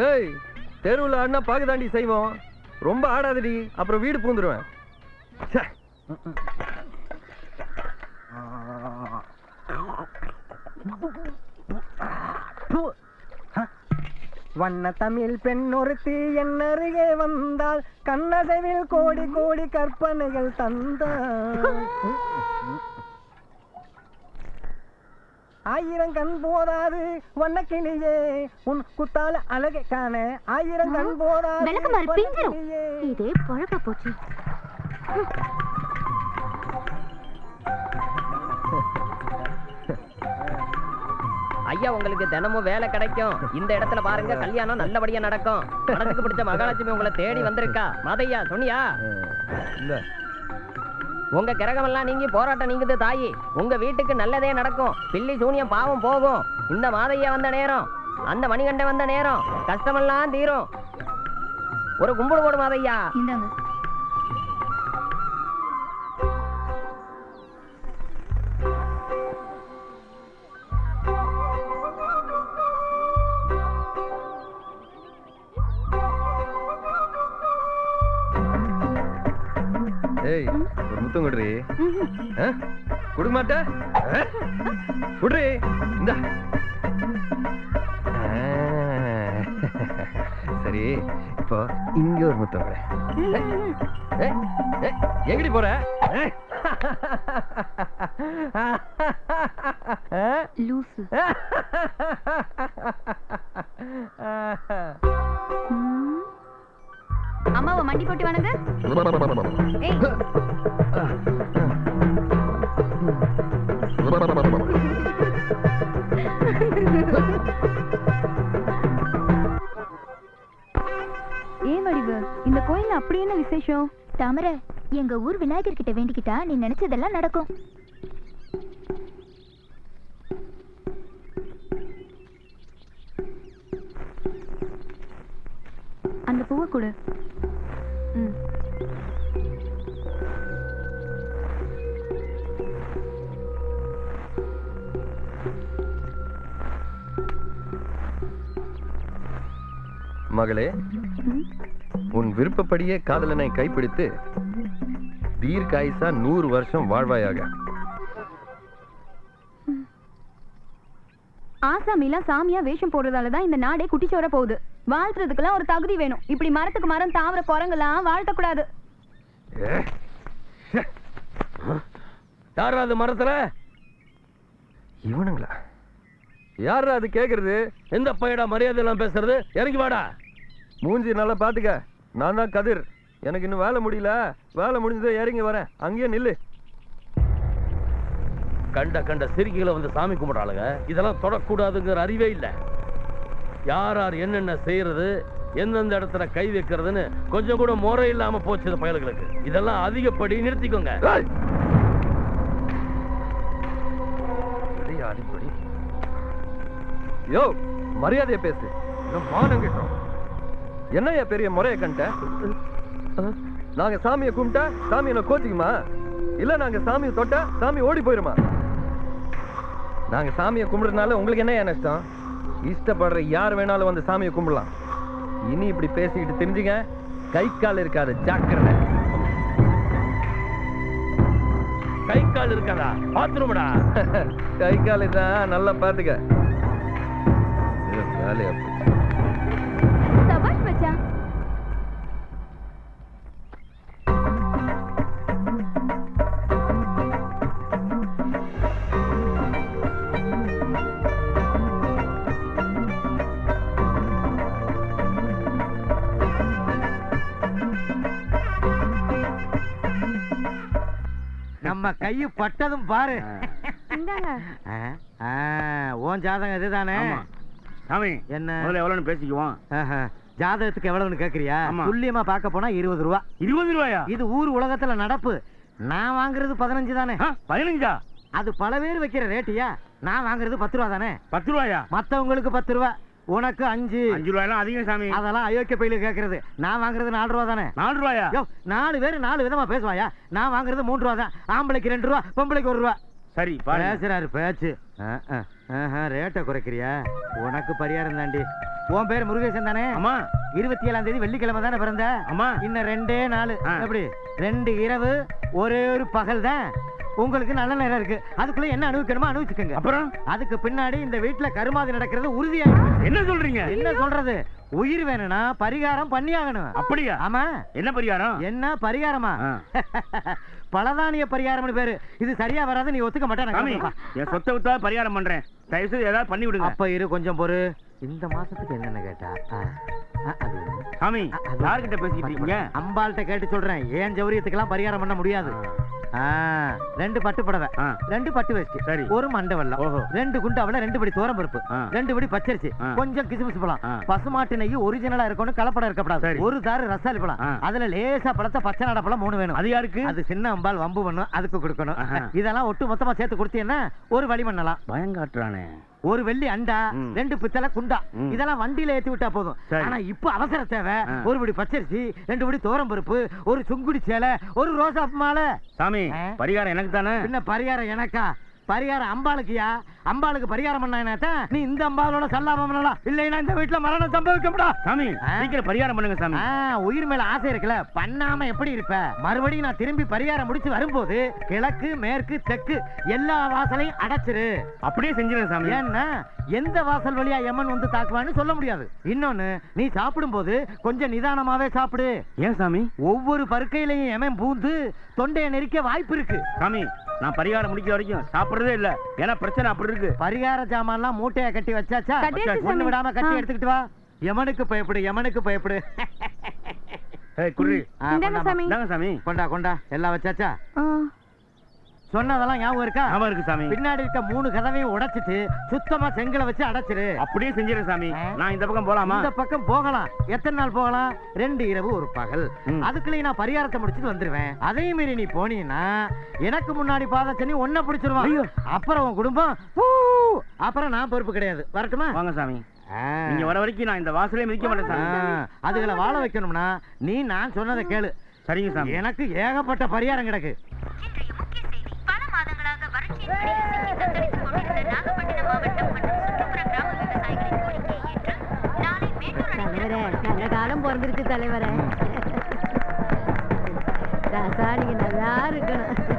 ஏய் தெருவில் ஆடினா பாக்கு தாண்டி செய்வோம். ரொம்ப ஆடாதடி அப்புறம் வீடு பூந்துருவேன். வண்ண தமிழ் பெண் ஒருத்தி என் அருகே வந்தால் கண்ணதவில் கோடி கோடி கற்பனைகள் தந்தாள். ஆயிரம் கண் போதாது வண்ணக்கிளியே உன் குத்தால அழகை காண ஆயிரம் கண் போதாது விளக்குமாறு பிஞ்சிரும். வண்ணக்கிளியே. இதே பழக்க போச்சு. ஐயா உங்களுக்கு தினமும் வேலை கிடைக்கும். இந்த இடத்துல பாருங்க கல்யாணம் நல்லபடியா நடக்கும். மனசுக்கு பிடிச்ச மகாலட்சுமி உங்களை தேடி வந்திருக்கா. மாதையா சொன்னியா? இல்ல. உங்க கிரகமெல்லாம் நீங்கி போராட்டம் நீங்குது தாயி. உங்க வீட்டுக்கு நல்லதே நடக்கும். பில்லி சூனியம் பாவம் போகும். இந்த மாதையா வந்த நேரம் அந்த மணிகண்டன் வந்த நேரம் கஷ்டமெல்லாம் தீரும். ஒரு கும்பிடு போடும் மாதையா முத்தம் கொடுறி? கொடுக்க மாட்ட ஆ? குடுறி இந்த சரி இப்போ இங்க ஒரு முத்தம் கொடு. எங்கடி போற? லூசு. அம்மாவை மண்டி போட்டு வணங்க. ஏன் வடிவு? இந்த கோயில்ல அப்படி என்ன விசேஷம்? தாமரை எங்க ஊர் விநாயகர் கிட்ட வேண்டிக்கிட்டா நீ நினைச்சதெல்லாம் நடக்கும். மகளே உன் விருப்பப்படியே காதலனை கைப்பிடித்து தீர்க்காயுசா நூறு வருஷம் வாழ்வாயாக. ஆசாமிலாம் சாமியா வேஷம் போடுறதாலதான் இந்த நாடே குட்டிச்சோர போகுது. வாழ்த்துறதுக்கெல்லாம் ஒரு தகுதி வேணும். இப்படி மரத்துக்கு மரம் தாவர குரங்கெல்லாம் வாழ்த்தக்கூடாது. யாரா அது மரத்துல? இவனுங்களா? யாரா அது கேக்குறது? எந்த பையடா மரியாதை எல்லாம் பேசுறது? இறங்கி வாடா. மூஞ்சி நல்லா பாத்துக்க. நான் தான் கதிர். எனக்கு இன்னும் வேலை முடியல. வேலை முடிஞ்சதை இறங்கி வரேன். அங்கேயே நில்லு. கண்ட கண்ட சிரிக்கைகளை வந்து சாமி கும்பிட்றாளுங்க. இதெல்லாம் தொடக்கூடாதுங்கிற அறிவே இல்லை. யார் யார் என்னென்ன செய்யறது எந்தெந்த இடத்துல கை வைக்கிறதுன்னு கொஞ்சம் கூட முறை இல்லாம போச்சு பயல்களுக்கு. இதெல்லாம் அதிகப்படி நிறுத்திக்கோங்க. அடிப்படி. யோ மரியாதைய பேசு. மானம் கிட்டோம் என்னய்யா பெரிய முறைய கண்ட? நாங்க சாமியை கும்பிட்டா சாமி என்ன கோச்சிக்குமா? இல்ல நாங்க சாமியை தொட்டா சாமி ஓடி போயிருமா? நாங்க சாமியை கும்பிடுறதுனால உங்களுக்கு என்ன நஷ்டம்? இஷ்டப்படுற யார் வேணாலும் வந்து சாமியை கும்பிடலாம். இனி இப்படி பேசிக்கிட்டு தெரிஞ்சுங்க கை கால் இருக்காது? ஜாக்கிரதை. கை கால் இருக்காதா? பாத்துருமடா கை கால் தான் நல்லா பாத்துக்க. வேலையா நம்ம கையு பட்டதும் பாரு. உன் ஜாதகம் இதுதானே? சாமி என்ன? முதல்ல எவ்வளோன்னு பேசிக்குவோம். ஆஹா, ஜாதகத்துக்கு எவ்வளவுன்னு கேக்குறியா. துல்லியமா பார்க்க போனா இருபது ரூபா. இருபது ரூபாயா? இது ஊர் உலகத்துல நடப்பு. நான் வாங்குறது பதினஞ்சு தானே? பதினஞ்சா? அது பல பேர் வைக்கிற ரேட்டியா? நான் வாங்குறது பத்து ரூபா தானே? பத்து ரூபாயா? மத்தவங்களுக்கு பத்து ரூபா. உனக்கு அஞ்சு. அஞ்சு ரூபாயெல்லாம் அதிகம் சாமி. அதெல்லாம் அயோக்கிய பையில கேக்குறது. நான் வாங்குறது நாலு ரூபா தானே? நாலு ரூபாயா? யோ நாலு பேர் நாலு விதமா பேசுவாயா? நான் வாங்குறது மூன்று ரூபா தான். ஆம்பளைக்கு ரெண்டு ரூபா பொம்பளைக்கு ஒரு ரூபா. சரி பேசுறாரு பேச்சு. ரேட்டை குறைக்கிறியா? உனக்கு பரிகாரம் தாண்டி. உன் பேர் முருகேசன் தானே? அம்மா. இருபத்தி ஏழாம் தேதி வெள்ளிக்கிழமை தானே பிறந்த? அம்மா. இன்னும் ரெண்டே நாள். எப்படி? ரெண்டு இரவு ஒரே ஒரு பகல் தான். உங்களுக்கு நல்ல நேரம் இருக்கு. அதுக்குள்ள என்ன அனுபவிக்கணுமோ அனுபவிச்சுக்கோங்க. அப்புறம்? அதுக்கு பின்னாடி இந்த வீட்டுல கருமாதி நடக்கிறது உறுதியாயிருக்கு என்ன சொல்றீங்க? என்ன சொல்றது? உயிர் வேணும்னா பரிகாரம் பண்ணியாகணும். அப்படியா? ஆமா. என்ன பரிகாரம்? என்ன பரிகாரமா. பலதானிய பரிகாரம்னு பேரு. இது சரியா வராது நீ ஒத்துக்க மாட்டேன் என் சொத்தை வித்தா பரிகாரம் பண்றேன். தயவு செய்து ஏதாவது பண்ணி விடுங்க. அப்ப இரு கொஞ்சம் பொறு. இந்த மாசத்துக்கு என்னென்ன கேட்டா. சாமி யார்கிட்ட பேசிக்கிட்டு இருக்கீங்க? அம்பாள்கிட்ட கேட்டு சொல்றேன். ஏன் ஜௌரியத்துக்கெல்லாம் பரிகாரம் பண்ண முடியாது? ரெண்டு பட்டு புடவை. ரெண்டு பட்டு வேஷ்டி சரி. ஒரு மண்டை வெள்ளம். ரெண்டு குண்டாவில ரெண்டு படி தோரம் பருப்பு. ரெண்டு படி பச்சரிசி. கொஞ்சம் கிசுமிசு பழம். பசுமாட்டு நெய் ஒரிஜினலா இருக்கணும் கலப்படம் இருக்கப்படாது. ஒரு தாரு ரசாலி பழம். அதுல லேசா பழத்தை பச்சை நாடா பழம் மூணு வேணும் அது யாருக்கு அது சின்ன அம்பாள் வம்பு பண்ணும் அதுக்கு கொடுக்கணும். இதெல்லாம் ஒட்டு மொத்தமா சேர்த்து கொடுத்தீங்கன்னா ஒரு வழி பண்ணலாம் பயங்காட்டுறானே ஒரு வெள்ளி அண்டா. ரெண்டு பித்தளை குண்டா. இதெல்லாம் வண்டியில ஏத்தி விட்டா போதும். ஆனா இப்ப அவசர தேவை. ஒரு படி பச்சரிசி ரெண்டு படி தோரம் பருப்பு ஒரு சுங்குடி சேலை ஒரு ரோசா மாலை சாமி? பரிகாரம் எனக்கு தானே பின்ன பரிகாரம் எனக்கா பரிகாரம் அம்பாளுக்குயா? அம்பாளுக்கு பரிகாரம் பண்ணா நீ இந்த அம்பாளோட சல்லாம பண்ணலாம் இல்லைன்னா இந்த வீட்டுல மரணம் சம்பவிக்கப்படா சாமி? சீக்கிரம் பரிகாரம் பண்ணுங்க சாமி. உயிர் மேல ஆசை இருக்குல்ல பண்ணாம எப்படி இருப்ப? மறுபடியும் நான் திரும்பி பரிகாரம் முடிச்சு வரும்போது கிழக்கு மேற்கு தெற்கு எல்லா வாசலையும் அடைச்சிரு. அப்படியே செஞ்சிருங்க சாமி. ஏன்னா எந்த வாசல் வழியா எமன் வந்து தாக்குவான்னு சொல்ல முடியாது. இன்னொன்னு நீ சாப்பிடும்போது கொஞ்சம் நிதானமாவே சாப்பிடு. ஏன் சாமி? ஒவ்வொரு பருக்கையிலையும் எமன் பூந்து தொண்டையை நெரிக்க வாய்ப்பு இருக்கு. சாமி நான் பரிகாரம் முடிக்கிற வரைக்கும் சாப்பிடுறதே இல்ல. ஏன்னா பிரச்சனை அப்படி இருக்கு. பரிகார ஜாமான்லாம் மூட்டையா கட்டி வச்சாச்சா? ஒண்ணு சாமி. விடாம கட்டி. எடுத்துக்கிட்டு வா. எமனுக்கு பயப்படு எமனுக்கு பயப்படு. கொண்டாம்மா. சாமி. கொண்டா கொண்டா. எல்லாம் வச்சாச்சா. சொன்னதெல்லாம் ஞாபகம் இருக்கா? ஆமா இருக்கு சாமி. பின்னாடி இருக்க மூணு கதவையும் உடைச்சிட்டு சுத்தமா செங்கலை வச்சு அடைச்சிரு. அப்படியே செஞ்சிருங்க சாமி? நான் இந்த பக்கம் போலாமா? இந்த பக்கம் போகலாம். எத்தனை நாள் போகலாம்? ரெண்டு இரவு ஒரு பகல். அதுக்குள்ளே நான் பரிகாரத்தை முடிச்சுட்டு வந்துருவேன். அதே மீறி நீ போனீன்னா எனக்கு முன்னாடி பாதச்சனி ஒன்ன பிடிச்சிருவான். அப்புறம் உன் குடும்பம். அப்புறம் நான் பொறுப்பு கிடையாது. வரட்டுமா? வாங்க சாமி. நீங்க வர வரைக்கும் நான் இந்த வாசலே மிதிக்க மாட்டேன் அதுகளை வாழ வைக்கணும்னா நீ நான் சொன்னதை கேளு. சரிங்க சாமி. எனக்கு ஏகப்பட்ட பரிகாரம் கிடக்கு. நல்ல காலம் பிறந்துருச்சு தலைவரே. ராசா நீங்க நல்லா இருக்கணும்.